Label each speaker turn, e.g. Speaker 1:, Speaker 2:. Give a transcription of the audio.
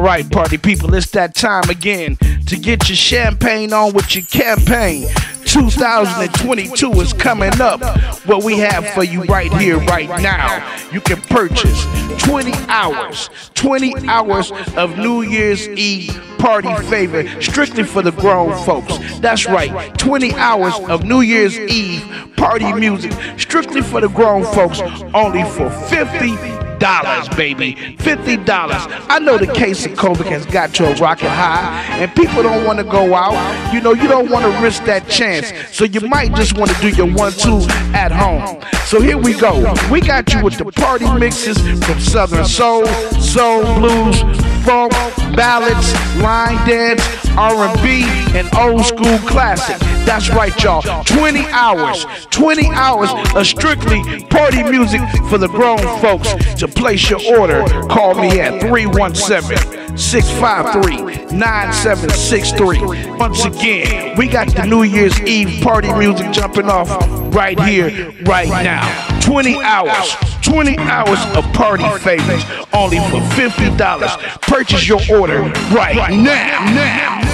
Speaker 1: right, party people, it's that time again to get your champagne on with your campaign. 2022 is coming up. What we have for you right here, right now. You can purchase 20 hours, 20 hours of New Year's Eve party favor strictly for the grown folks. That's right, 20 hours of New Year's Eve party music strictly for the grown folks, only for 50 dollars, baby. Fifty dollars. I know the case of COVID has got to a rocket high, and people don't want to go out. You know, you don't want to risk that chance, so you might just want to do your one-two at home. So here we go. We got you with the party mixes from Southern Soul, Soul Blues, Funk, ballads, line dance, R&B, and old school classic. That's right, y'all. 20 hours, 20 hours of strictly party music for the grown folks. To place your order, call me at 317 653 9763. Once again, we got the New Year's Eve party music jumping off right here, right now. 20 hours, 20 hours of party favors, only for $50. Purchase your order right now. now.